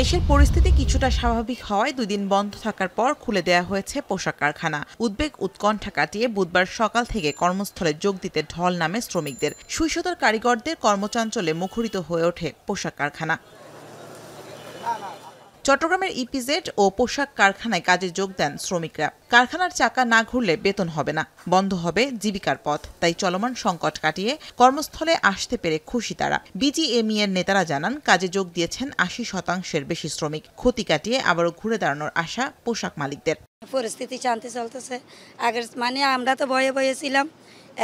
দেশের পরিস্থিতি কিছুটা স্বাভাবিক হওয়ায় দুদিন বন্ধ থাকার পর খুলে দেয়া হয়েছে পোশাক কারখানা। উদ্বেগ উৎকণ্ঠা কাটিয়ে বুধবার সকাল থেকে কর্মস্থলে যোগ দিতে ঢল নামে শ্রমিকদের। সুইসতর কারিগরদের কর্মচাঞ্চলে মুখরিত হয়ে ওঠে পোশাক কারখানা। চট্টগ্রামের ইপিজেড ও পোশাক কারখানায় কাজে যোগ দেন শ্রমিকরা। কারখানার চাকা না ঘুরলে বেতন হবে না, বন্ধ হবে জীবিকার পথ, তাই চলমান সংকট কাটিয়ে কর্মস্থলে আসতে পেরে খুশি তারা। বিজিএমই এর নেতারা জানান, কাজে যোগ দিয়েছেন আশি শতাংশের বেশি শ্রমিক। ক্ষতি কাটিয়ে আবারও ঘুরে দাঁড়ানোর আশা পোশাক মালিকদের। পরিস্থিতি শান্তি চলতেছে। আগের মানে আমরা তো ভয়ে ভয়ে ছিলাম।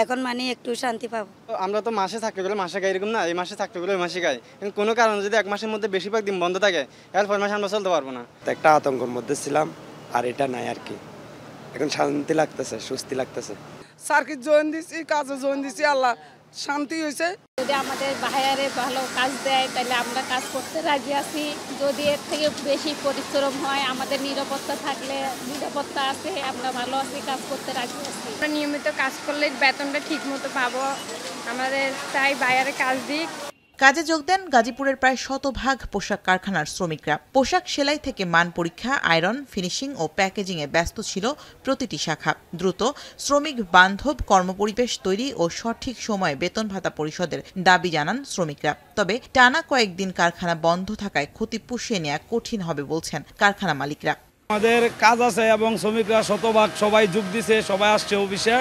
এখন মানে একটু শান্তি পাবো। আমরা তো মাসে থাকতে গেলে মাসে গাই এরকম না এই মাসে থাকতে গেলে ওই মাসে গাই। কিন্তু কোনো কারণ যদি এক মাসের মধ্যে বেশিরভাগ দিন বন্ধ থাকে এর পর মাসে আমরা চলতে পারব না। তো একটা আতঙ্কের মধ্যে ছিলাম আর এটা নাই আর কি। এখন শান্তি লাগতেছে স্বস্তি লাগতেছে। সার্কিট জয়েন দিছি কাজে জয়েন দিছি আল্লাহ শান্তি হয়েছে যদি আমাদের বাহারে ভালো কাজ দেয় তাহলে আমরা কাজ করতে রাজি আছি। যদি এর থেকে বেশি পরিশ্রম হয় আমাদের নিরাপত্তা থাকলে নিরাপত্তা আছে আমরা ভালো আছি কাজ করতে রাজি আছি। আমরা নিয়মিত কাজ করলে বেতনটা ঠিক মতো পাবো। আমাদের তাই বাইরে কাজ দিক। কাজে যোগ দেন গাজীপুরের প্রায় শতভাগ পোশাক কারখানার শ্রমিকরা। পোশাক সেলাই থেকে মান পরীক্ষা, আয়রন, ফিনিশিং ও প্যাকেজিং এ ব্যস্ত ছিল প্রতিটি শাখা। দ্রুত শ্রমিক বান্ধব কর্মপরিবেশ তৈরি ও সঠিক সময়ে বেতন ভাতা পরিষদের দাবি জানান শ্রমিকরা। তবে টানা কয়েকদিন কারখানা বন্ধ থাকায় ক্ষতি পুষিয়ে নেওয়া কঠিন হবে বলছেন কারখানা মালিকরা। আমাদের কাজ আছে এবং শ্রমিকরা শতভাগ সবাই যোগ দিছে, সবাই আসছে অফিসে।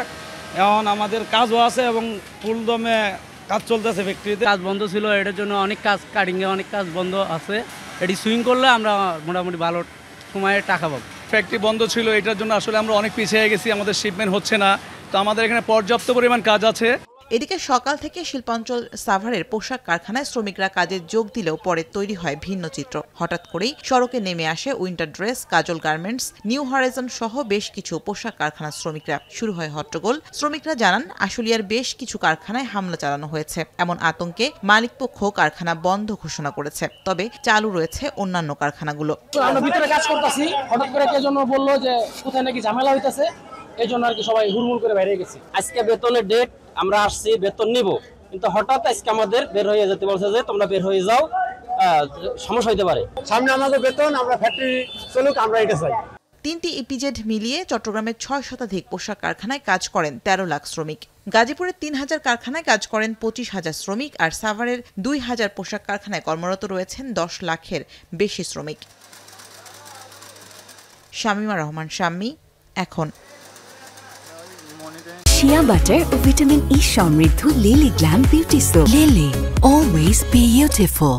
এখন আমাদের কাজও আছে এবং ফুলদমে কাজ চলতেছে ফ্যাক্টরিতে। কাজ বন্ধ ছিল এটার জন্য অনেক কাজ কাটিংয়ে অনেক কাজ বন্ধ আছে। এটি সুইং করলে আমরা মোটামুটি ভালো সময়ে টাকা পাবো। ফ্যাক্টরি বন্ধ ছিল এটার জন্য আসলে আমরা অনেক পিছিয়ে গেছি আমাদের শিপমেন্ট হচ্ছে না। তো আমাদের এখানে পর্যাপ্ত পরিমাণ কাজ আছে। এদিকে সকাল থেকে শিল্পাঞ্চল সাভারের পোশাক কারখানায় শ্রমিকরা কাজে যোগ দিলেও পরে তৈরি হয় ভিন্ন চিত্র। হঠাৎ করেই সড়কে নেমে আসে winter dress Kajal garments New Horizon সহ বেশ কিছু পোশাক কারখানার শ্রমিকরা। শুরু হয় হট্টগোল। শ্রমিকরা জানান আশুলিয়ার বেশ কিছু কারখানায় হামলা চালানো হয়েছে। এমন আতঙ্কে মালিকপক্ষ কারখানা বন্ধ ঘোষণা করেছে। তবে চালু রয়েছে অন্যান্য কারখানাগুলো। আমরা ভিতরে কাজ করতেছি। হঠাৎ করে কে জন্য বলল যে কোথায় নাকি ঝামেলা হইতেছে। এই জন্য আর কি সবাই হুড়মুড় করে বাইরে গেছি। আজকে বেতনের ডেট আমরা আসছি বেতন নিব। কিন্তু হঠাৎ আজকে আমাদের বের হয়ে যেতে বলছে যে তোমরা বের হয়ে যাও। সমস্যা হইতে পারে। সামনে আমাদের বেতন আমরা ফ্যাক্টরি চলুক আমরা এটা চাই। তিনটি ইপিজেড মিলিয়ে চট্টগ্রামের ছয় শতাধিক পোশাক কারখানায় কাজ করেন তেরো লাখ শ্রমিক। গাজীপুরের তিন হাজার কারখানায় কাজ করেন পঁচিশ হাজার শ্রমিক আর সাভারের দুই হাজার পোশাক কারখানায় কর্মরত রয়েছেন দশ লাখের বেশি শ্রমিক। শামীমা রহমান শাম্মী এখন ಚಿಯಾ ಬಟರ್ ವಿಟಮಿನ್ ಇ ಸಮೃದ್ಧ Lily glam beauty soap Lily always beautiful